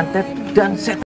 santet dan setan